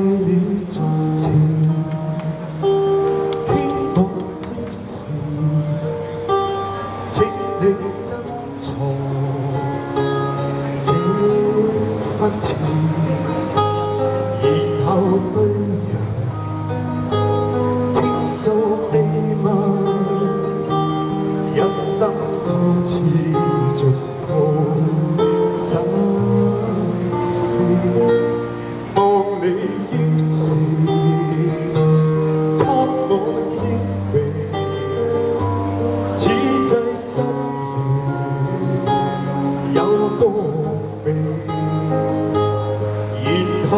为了从前，天荒地老，请你珍藏这份情，然后对人倾诉秘密，一生数次重复。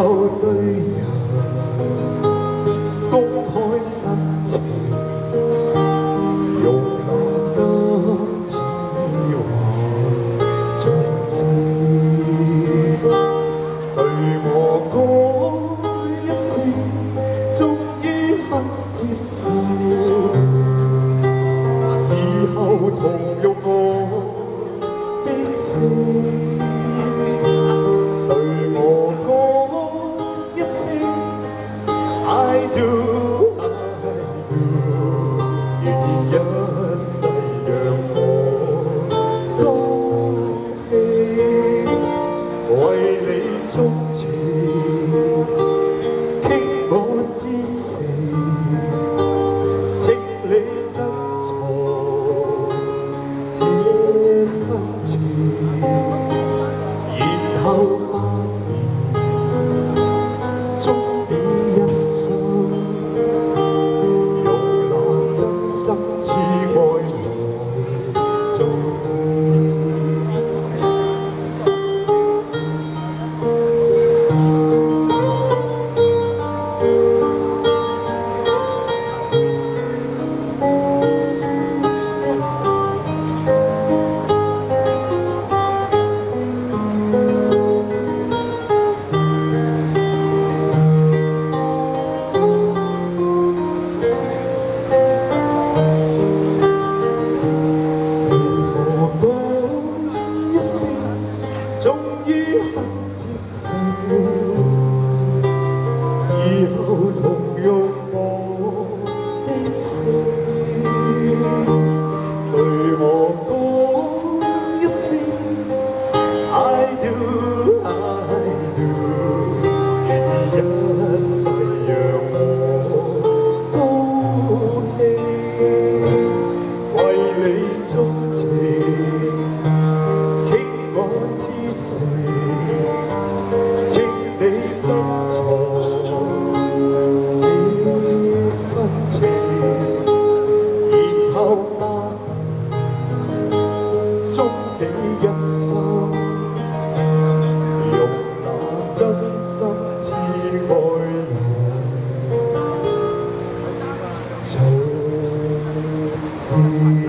然後你有痛有梦。Amen.